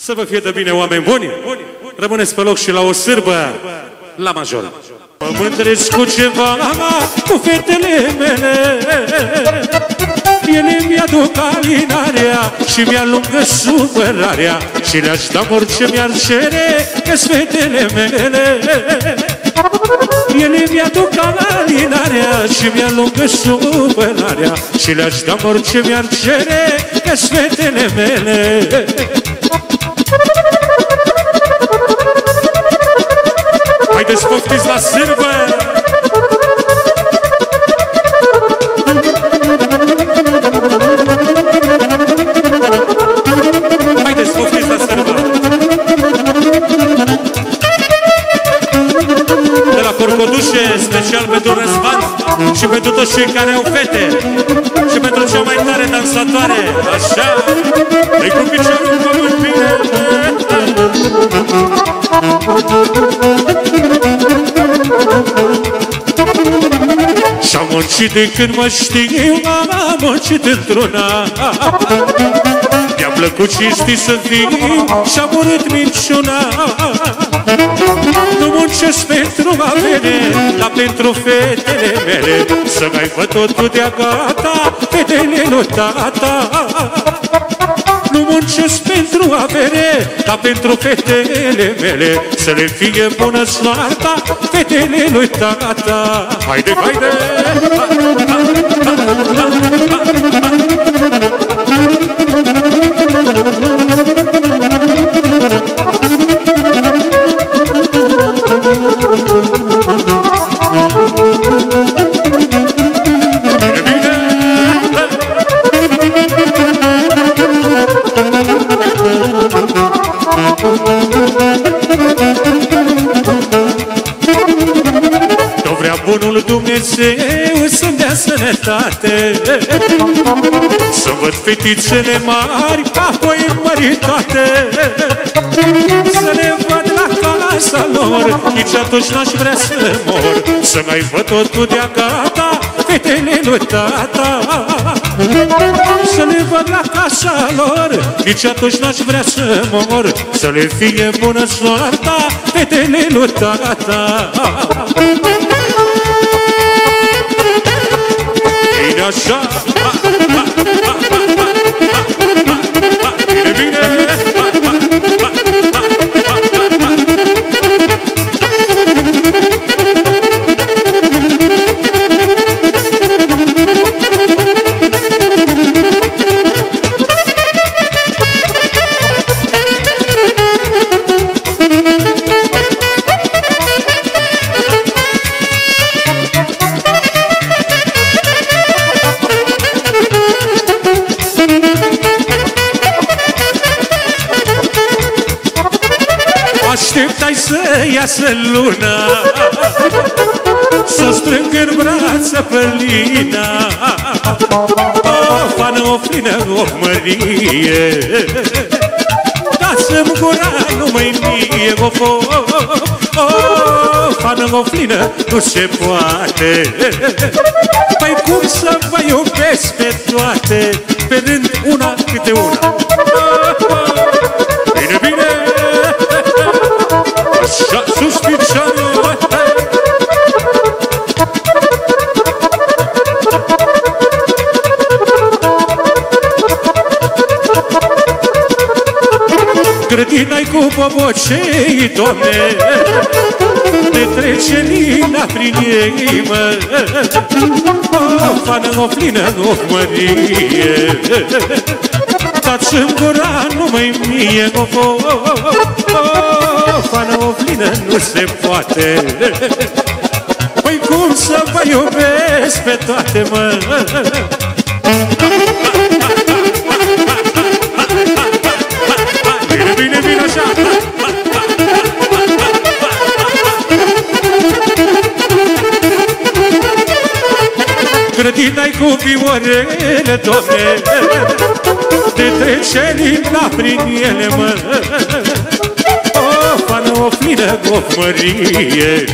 Să vă fie de bine, oameni buni! Rămâneți pe loc și la o sârbă la major. Mă mândresc cu ceva, cu fetele mele. Ele mi-aduc alinarea și mi-alungă supărarea. Și le-aș da orice mi-ar cere, că fetele mele. Ele mi-aduc alinarea și mi-alungă supărarea. Și le-aș da orice mi-ar cere, că fetele mele Haideți, poftiți la sârbă! Haideți, poftiți la sârbă! De la Corcodușe, special pentru Răzvan și pentru toți cei care au fete și pentru cea mai tare dansatoare, așa, îi cu piciorul în pământ bine! Și-am muncit de când mă știu, am muncit într-una Mi-a plăcut și știi să fiu și-am urât minciuna. Nu muncesc pentru avere, dar pentru fetele mele. Să mai văd totul de-a gata, fetele lui tata nu muncesc pentru avere, dar pentru fetele mele Să le fie bună soarta, fetele lui tata Haide, haide! Dumnezeu să-mi dea sănătate. Să văd fetițele mari, apoi măritate. Să le văd la casa lor, nici atunci n-aș vrea să mor. Să mai văd totul de-a gata, fetele lui tata. Să le văd la casa lor, nici atunci n-aș vrea să mor. Să le fie bună soarta, fetele lui tata Să strâng în brață pe Lina O fană, o flină, o mărie. Dați-mi gura, nu mai mie O fo, o fană, o flină, nu se poate. Păi cum să vă iubesc pe toate Pe rând una câte una? Bine, bine. Așa, sus picioare Grădina-i cu bobocei, domne Ne trece lina prin ei, mă O fană, o flină, o mărie Dați-mi gura numai mie, o fo, o fană, o flină, nu se poate. Păi cum să vă iubesc pe toate, mă cu fiorele, domne De trece limba prin ele, mă. O fană, o flină, o mărie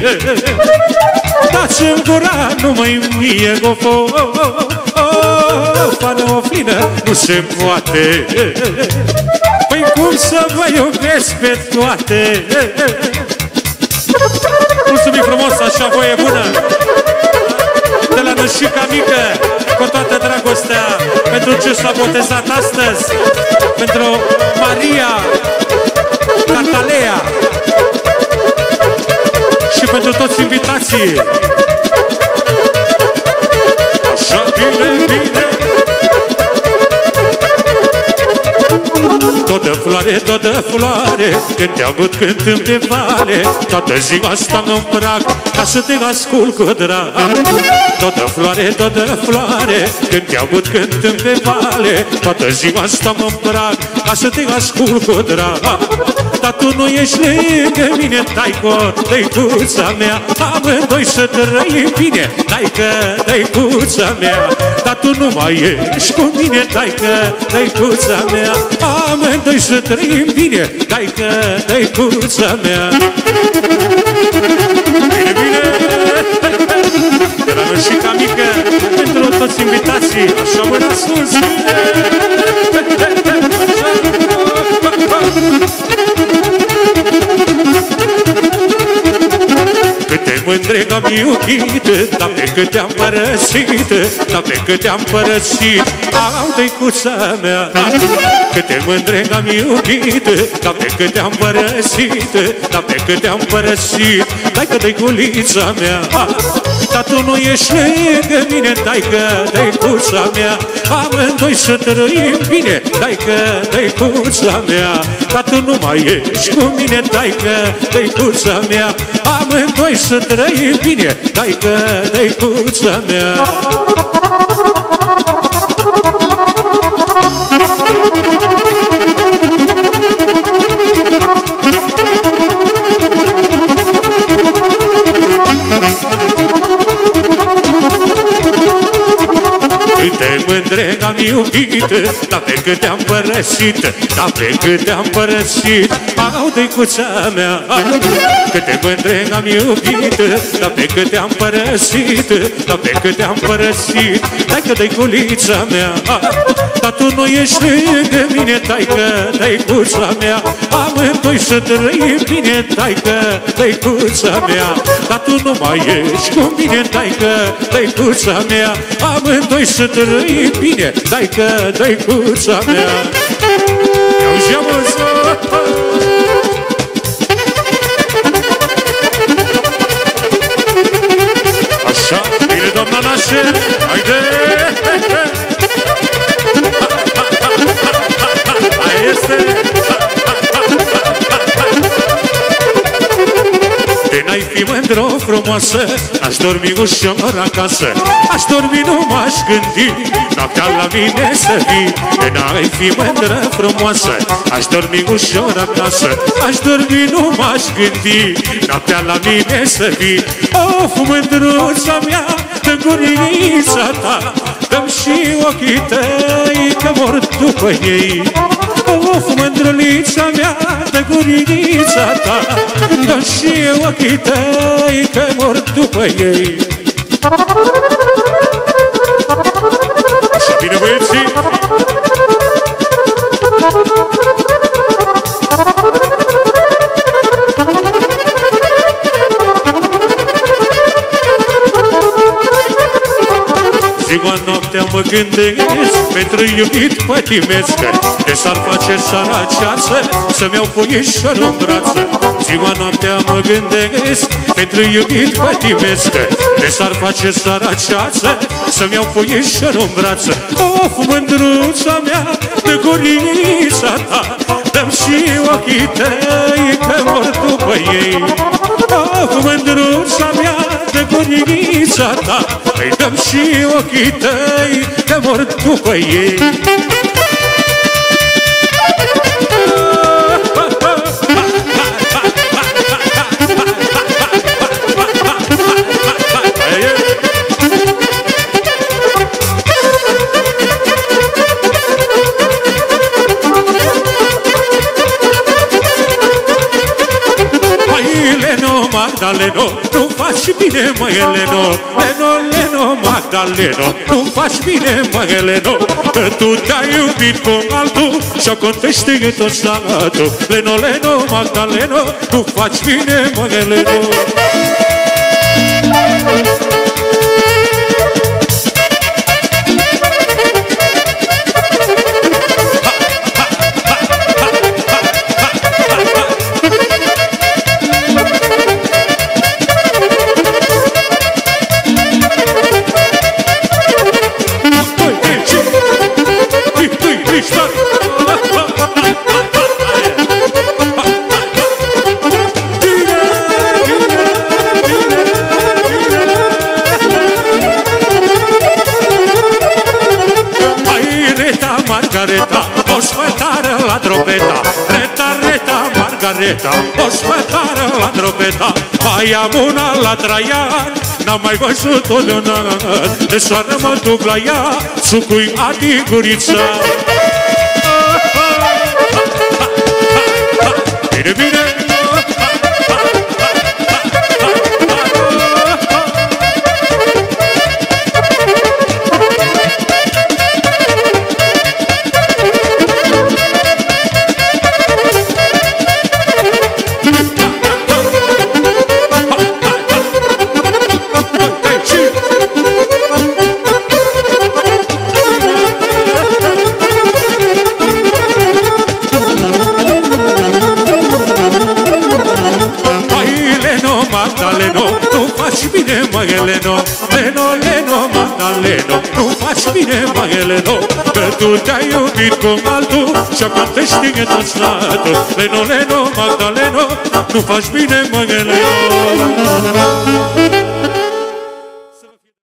Dați-mi gura numai mie, o fo O fană, o flină, nu se poate. Păi cum să vă vă iubesc pe toate? Mulțumim frumos, așa voie bună. De la nășica mică Cu toată dragostea Pentru ce s-a botezat astăzi Pentru Maria Catalea Și pentru toți invitații. Așa bine, bine Toată floare, toată floare Când te aud cântând pe vale. Toată ziua stau în prag Ca să te ascult cu drag. Toată floare, toată floare Când te aud cântând pe vale. Toată ziua stau în prag Ca să te ascult cu drag Dar tu nu ești lângă mine. Taico, tăicuța mea Amândoi să trăim bine. Taică, tăicuța mea Dar tu nu mai ești cu mine. Taică, tăicuța mea Amândoi să trăim bine. Taică, tăicuța mea. Bine, bine? De la noi și ca mică Pentru toți invitații Așa mâna sus Câte mândre am iubit Dar pe cât te-am părăsit Dar pe cât te-am părăsit. Au tăicuța mea Câte mândre am iubit Dar pe cât te-am părăsit Dar pe cât te-am părăsit. Dai că tăiculița mea Dar tu nu ești lângă mine Dai că tăicuța mea. Amândoi să trăim bine Dai că tăicuța mea. Dar tu nu mai ești cu mine Dai că tăicuța mea. Amândoi să trăim bine Dai că tăicuța mea Câte mândre am iubit Dar pe cât te-am părăsit Dar pe cât te-am părăsit. Au tăicuța mea Câte mândre am iubit. Dar pe cât te-am părăsit Dar pe cât te-am părăsit. Dai că tăiculița mea Dar tu nu ești lângă mine Taică, tăicuța mea. Amândoi să trăim bine Taică, tăicuța mea. Dar tu nu mai ești cu mine Taică, tăicuța mea. Amândoi să trăim bine Dai că, dai cuța mea. Eu și am Așa, bine doamna nașe Haide De n-ai fi mândră frumoasă Aș dormi ușor acasă. Aș dormi, nu m-aș gândi Noaptea la mine să vii De n-ai fi mândră frumoasă Aș dormi ușor acasă. Aș dormi, nu m-aș gândi Noaptea la mine să vii Of, mândruța mea De gurița ta Dăm și ochii tăi Că mor după ei Of, mândrulița mea De gurița ta. Dăm și ochii tăi Că mor după ei. Așa bine băieții mă gândesc Pentru iubit pătimesc De s-ar face săraceață Să-mi iau puișor în brață. Ziua noaptea mă gândesc Pentru iubit pătimesc De s-ar face săraceață Să-mi iau puișor în brață. Of, mândruța mea De gurița ta Dăm și ochii tăi Că mor după ei. Of, mândruța mea De gurița ta. Îi dăm și ochii tăi Că mor după ei. Haile nu Magdaleno Nu faci bine, mă, Eleno. Leno, Leno, Magdaleno Nu faci bine, mă, Eleno. Că tu te-ai iubit cu altul Și-o conteste tot satul Leno, Leno, Magdaleno Nu faci bine, mă, Eleno Margareta. O spătară la drobeta Mai am una la Traian N-am mai văzut-o de un an De soară mă duc la ea Sucui adigurița Bine, bine Nu faci bine, mă, Eleno Că tu te-ai iubit cu altul Și-o cam te știe tot satul Leno, Leno, Magdaleno Nu faci bine, mă, Eleno